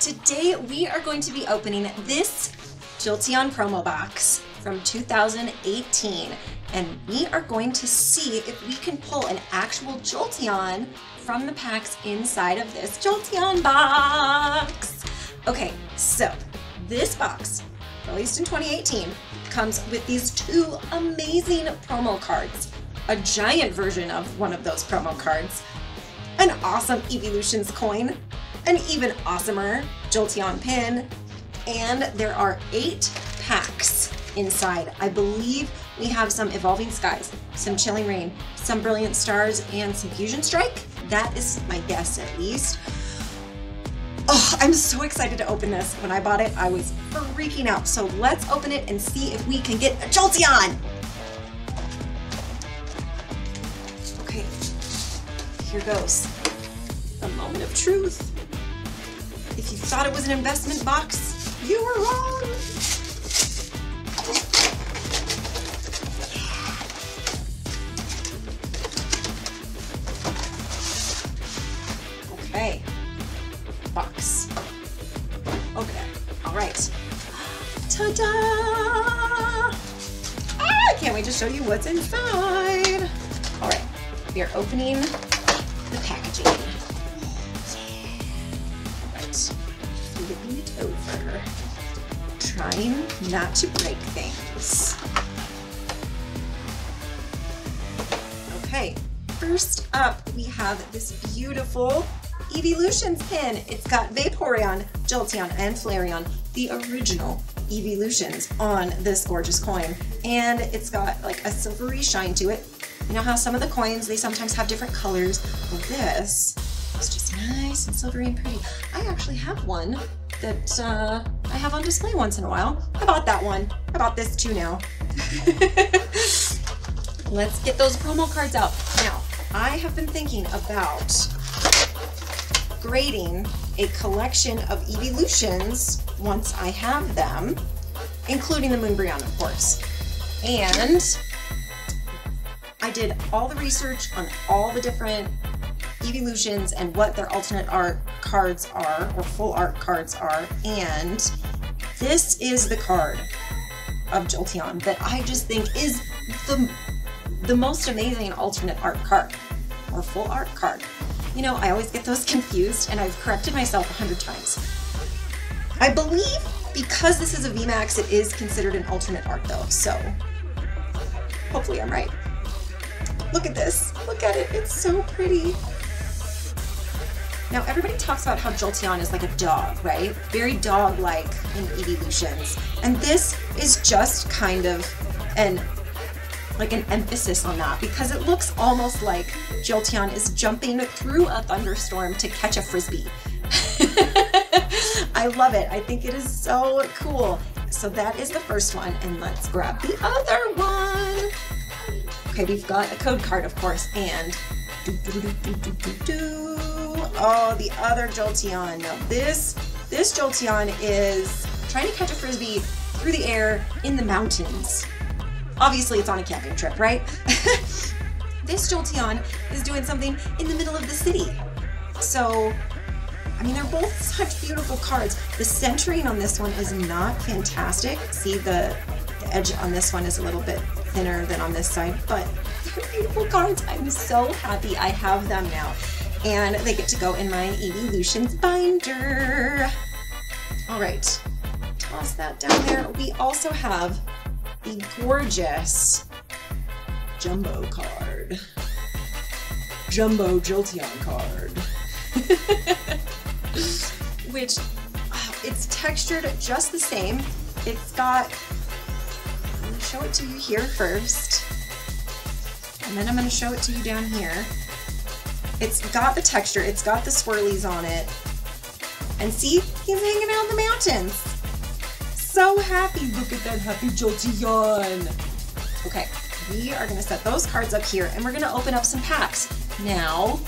Today we are going to be opening this Jolteon promo box from 2018 and we are going to see if we can pull an actual Jolteon from the packs inside of this Jolteon box. Okay, so this box, released in 2018, comes with these two amazing promo cards. A giant version of one of those promo cards, an awesome Evolutions coin, an even awesomer Jolteon pin, and there are eight packs inside. I believe we have some Evolving Skies, some Chilling Reign, some Brilliant Stars, and some Fusion Strike. That is my guess at least. Oh, I'm so excited to open this. When I bought it, I was freaking out. So let's open it and see if we can get a Jolteon. Okay, here goes. The moment of truth. If you thought it was an investment box, you were wrong. Okay. Box. There. All right. Ta-da! Ah, can't wait to show you what's inside. All right. We are opening the packaging. Right. Flipping it over. Trying not to break things. Okay, first up we have this beautiful Evolutions pin. It's got Vaporeon, Jolteon, and Flareon, the original Evolutions on this gorgeous coin. And it's got like a silvery shine to it. You know how some of the coins, they sometimes have different colors? Well, this nice and silvery and pretty. I actually have one that uh, I have on display once in a while. I bought that one. I bought this too now. Let's get those promo cards out. Now, I have been thinking about grading a collection of evolutions once I have them, including the Moonbreon, of course. And I did all the research on all the different evolutions and what their alternate art cards are, or full art cards are, and this is the card of Jolteon that I just think is the, the most amazing alternate art card, or full art card. You know, I always get those confused, and I've corrected myself a hundred times. I believe because this is a VMAX, it is considered an alternate art though, so hopefully I'm right. Look at this. Look at it. It's so pretty. Now, everybody talks about how Jolteon is like a dog, right? Very dog-like in evolutions. And this is just kind of an like an emphasis on that because it looks almost like Jolteon is jumping through a thunderstorm to catch a frisbee. I love it. I think it is so cool. So that is the first one, and let's grab the other one. Okay, we've got a code card, of course, and do, do, do, oh, the other Jolteon. Now this this Jolteon is trying to catch a frisbee through the air in the mountains. Obviously, it's on a camping trip, right? this Jolteon is doing something in the middle of the city. So, I mean, they're both such beautiful cards. The centering on this one is not fantastic. See, the, the edge on this one is a little bit thinner than on this side, but they're beautiful cards. I'm so happy I have them now. And they get to go in my Evolutions binder. All right, toss that down there. We also have the gorgeous Jumbo card. Jumbo Jolteon card. Which, uh, it's textured just the same. It's got, I'm gonna show it to you here first. And then I'm gonna show it to you down here. It's got the texture, it's got the swirlies on it. And see, he's hanging out in the mountains so happy. Look at that happy Jolteon. Okay, we are gonna set those cards up here and we're gonna open up some packs. Now,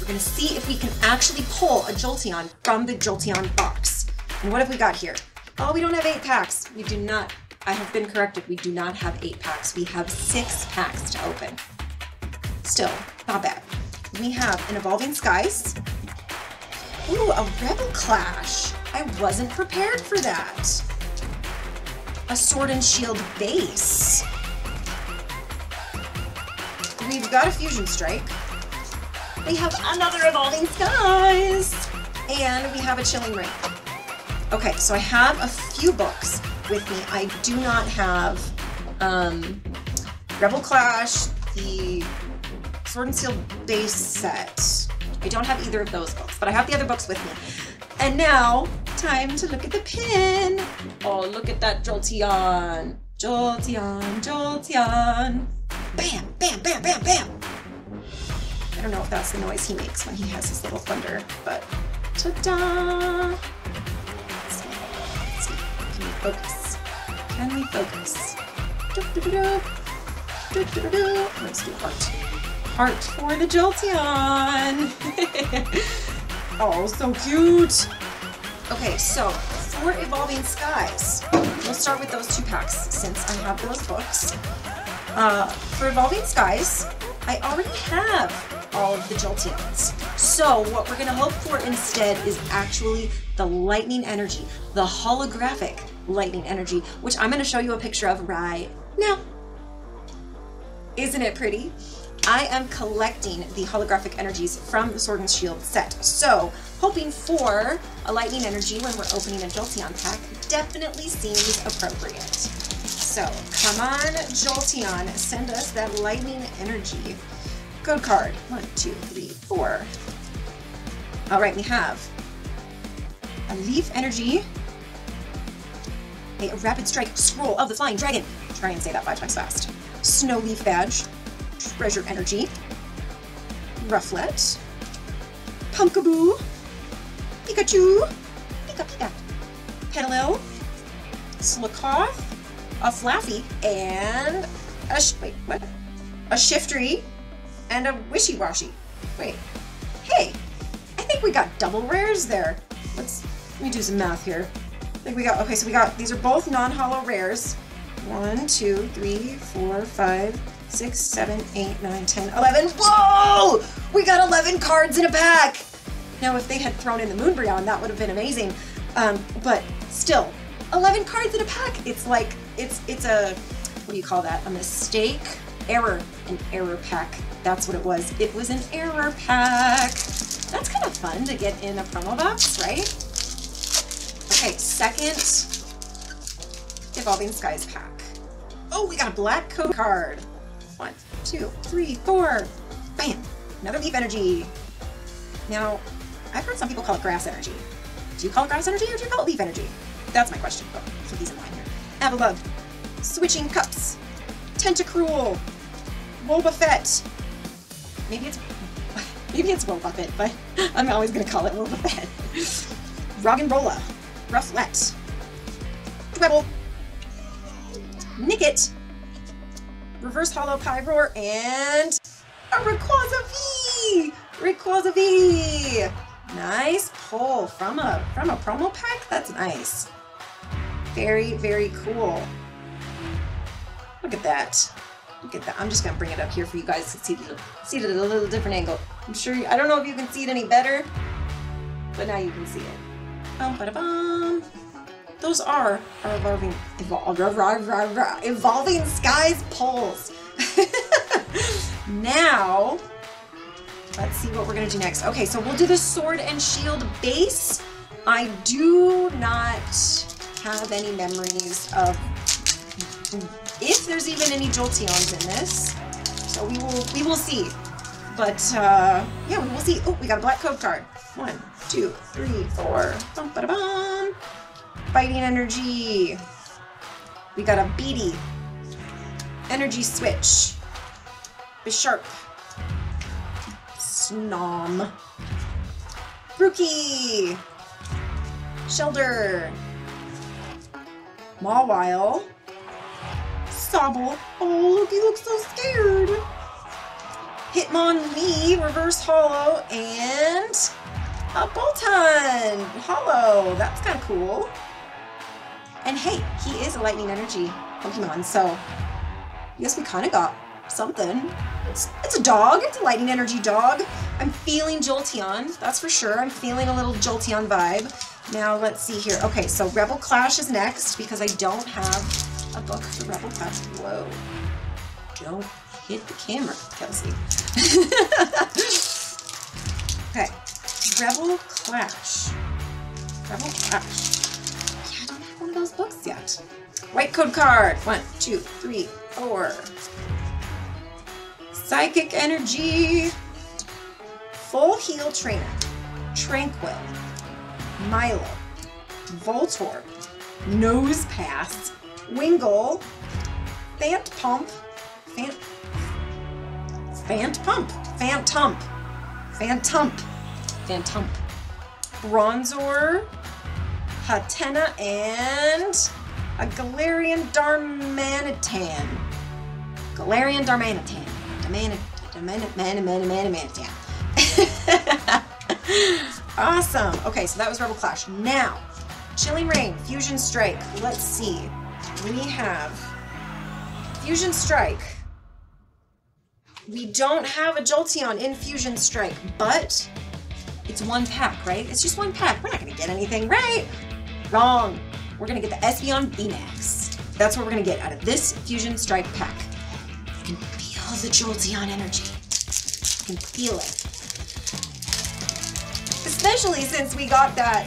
we're gonna see if we can actually pull a Jolteon from the Jolteon box. And what have we got here? Oh, we don't have eight packs. We do not, I have been corrected. We do not have eight packs. We have six packs to open. Still, not bad. We have an Evolving Skies, Ooh, a Rebel Clash. I wasn't prepared for that. A Sword and Shield base. We've got a Fusion Strike. We have another Evolving Skies. And we have a Chilling Reign. Okay, so I have a few books with me. I do not have um, Rebel Clash, the Sword and Shield base set. I don't have either of those books, but I have the other books with me. And now, time to look at the pin. Oh, look at that Jolteon. Jolteon, Jolteon. Bam, bam, bam, bam, bam. I don't know if that's the noise he makes when he has his little thunder, but ta-da! Can we focus? Can we focus? Do-do-do-do. Do-do-do-do. Let's do heart heart for the Jolteon. oh, so cute. Okay, so for Evolving Skies, we'll start with those two packs since I have those books. Uh, for Evolving Skies, I already have all of the Jolteons. So what we're gonna hope for instead is actually the lightning energy, the holographic lightning energy, which I'm gonna show you a picture of right now. Isn't it pretty? I am collecting the holographic energies from the Sword and Shield set. So, hoping for a lightning energy when we're opening a Jolteon pack definitely seems appropriate. So, come on, Jolteon, send us that lightning energy. Good card. One, two, three, four. All right, we have a leaf energy, a rapid strike scroll of the flying dragon. Try and say that five times fast. Snow leaf badge, Treasure Energy, Rufflet, Pumpkaboo, Pikachu, Pika Pika, Petilil, Slakoth, a Flaaffy, and a wait, what? A Shiftry, and a Wishiwashi. Wait, hey, I think we got double rares there. Let's let me do some math here. I think we got okay. So we got these are both non-hollow rares. One, two, three, four, five, six, seven, eight, nine, 10, 11. Whoa! We got 11 cards in a pack! Now, if they had thrown in the Moonbreon, that would have been amazing. Um, but still, 11 cards in a pack. It's like, it's, it's a, what do you call that? A mistake? Error. An error pack. That's what it was. It was an error pack. That's kind of fun to get in a promo box, right? Okay, second Evolving Skies pack. Oh, we got a black code card. Two, three, four. Bam! Another leaf energy. Now, I've heard some people call it grass energy. Do you call it grass energy or do you call it leaf energy? That's my question. Oh, keep these in mind here. Avalugg. Switching Cups. Tentacruel. Wobbuffet. Maybe it's maybe it's Wobbuffet, but I'm always gonna call it Wobbuffet. Roggenrola. Rufflet. Dwebble. Nickit. Reverse Hollow Pyroar, and a Rayquaza V! Rayquaza V! Nice pull from a from a promo pack. That's nice. Very, very cool. Look at that. Look at that. I'm just gonna bring it up here for you guys to see it, see it at a little different angle. I'm sure you, I don't know if you can see it any better, but now you can see it. Bum, ba, -da, bum. Those are our evolving, evol evolving skies poles. now, let's see what we're gonna do next. Okay, so we'll do the sword and shield base. I do not have any memories of if there's even any Jolteons in this. So we will we will see. But uh, yeah, we will see. Oh, we got a black code card. One, two, three, four. Bum, ba, -da, bum. Fighting energy. We got a Beatty. Energy switch. Bisharp. Snom. Rookie. Shellder. Mawile. Sobble. Oh, look, he looks so scared. Hitmonlee, Reverse Hollow, and a Boltund Hollow. That's kind of cool. And hey, he is a lightning energy Pokemon, so I guess we kind of got something. It's, it's a dog. It's a lightning energy dog. I'm feeling Jolteon, that's for sure. I'm feeling a little Jolteon vibe. Now let's see here. Okay, so Rebel Clash is next because I don't have a book for Rebel Clash. Whoa. Don't hit the camera, Kelsey. okay, Rebel Clash. Rebel Clash. Yet. White code card. One, two, three, four. Psychic Energy. Full Heal Trainer. Tranquill. Milo. Voltorb. Nose Pass. Wingull. Fant Pump. Fant. Fant Pump. Fantump. Fantump. Phantump. Bronzor. Hatenna and a Galarian Darmanitan. Galarian Darmanitan. Darmanitan. Darmanitan. awesome. Okay, so that was Rebel Clash. Now, Chilling Reign, Fusion Strike. Let's see. We have Fusion Strike. We don't have a Jolteon in Fusion Strike, but it's one pack, right? It's just one pack. We're not going to get anything, right? Wrong. We're to get the Espeon VMAX. That's what we're to get out of this Fusion Strike pack. You can feel the Jolteon energy. You can feel it. Especially since we got that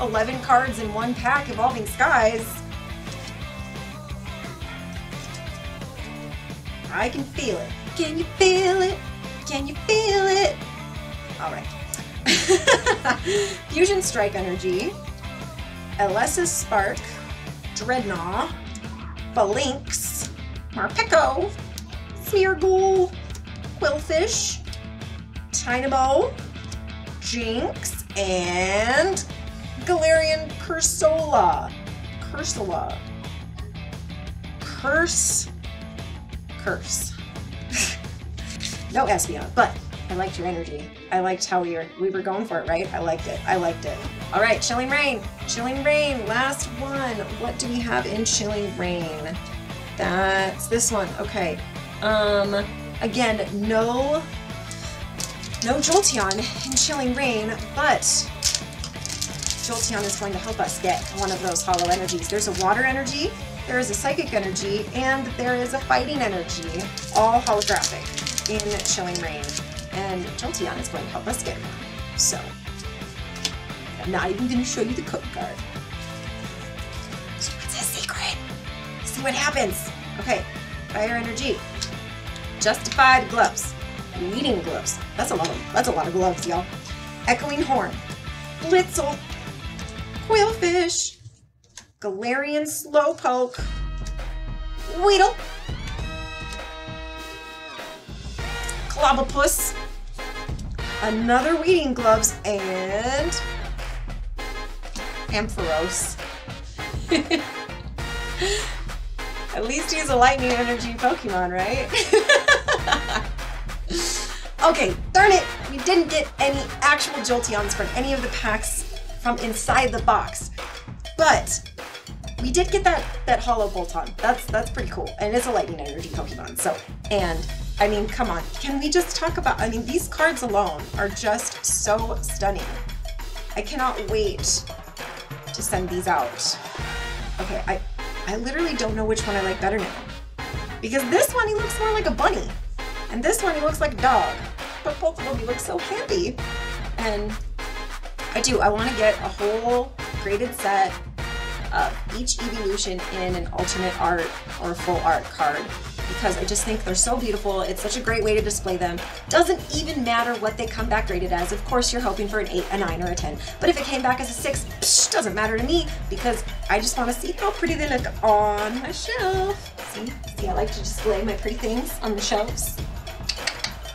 11 cards in one pack Evolving Skies. I can feel it. Can you feel it? Can you feel it? All right. Fusion Strike Energy, Elesa's Spark, Drednaw, Falinks, Morpeko, Smeargle, Qwilfish, Tynamo, Jynx, and Galarian Cursola. Cursola. Curse. Curse. no Espeon, but I liked your energy. I liked how we were, we were going for it, right? I liked it. I liked it. All right, Chilling Reign. Chilling Reign, last one. What do we have in Chilling Reign? That's this one. Okay. Um, again, no, no Jolteon in Chilling Reign, but Jolteon is going to help us get one of those hollow energies. There's a water energy, there is a psychic energy, and there is a fighting energy, all holographic in Chilling Reign. And Jolteon is going to help us get one. So, I'm not even going to show you the code card. It's a secret. See what happens. Okay, fire energy. Justified gloves. Weeding gloves. That's a lot of that's a lot of gloves, y'all. Echoing horn. Blitzle. Qwilfish. Galarian Slowpoke. Weedle. Clobbopus. Another weeding gloves and Ampharos. At least he's a lightning energy Pokemon, right? okay, darn it! We didn't get any actual Jolteons from any of the packs from inside the box. But we did get that that hollow Boltund. That's that's pretty cool. And it's a lightning energy Pokemon. So and I mean, come on. Can we just talk about I mean these cards alone are just so stunning. I cannot wait to send these out. Okay, I I literally don't know which one I like better now. Because this one he looks more like a bunny. And this one he looks like a dog. But both of them he looks so campy. And I do, I want to get a whole graded set each evolution in an alternate art or full art card because I just think they're so beautiful. It's such a great way to display them. Doesn't even matter what they come back graded as. Of course, you're hoping for an 8, a 9, or a 10. But if it came back as a 6, psh, doesn't matter to me because I just want to see how pretty they look on my shelf. See? See, I like to display my pretty things on the shelves.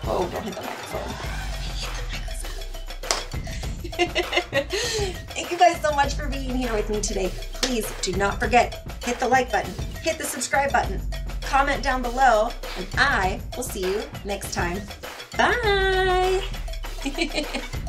Oh, don't hit the microphone. Thank you guys so much for being here with me today. Please do not forget, hit the like button, hit the subscribe button, comment down below, and I will see you next time. Bye!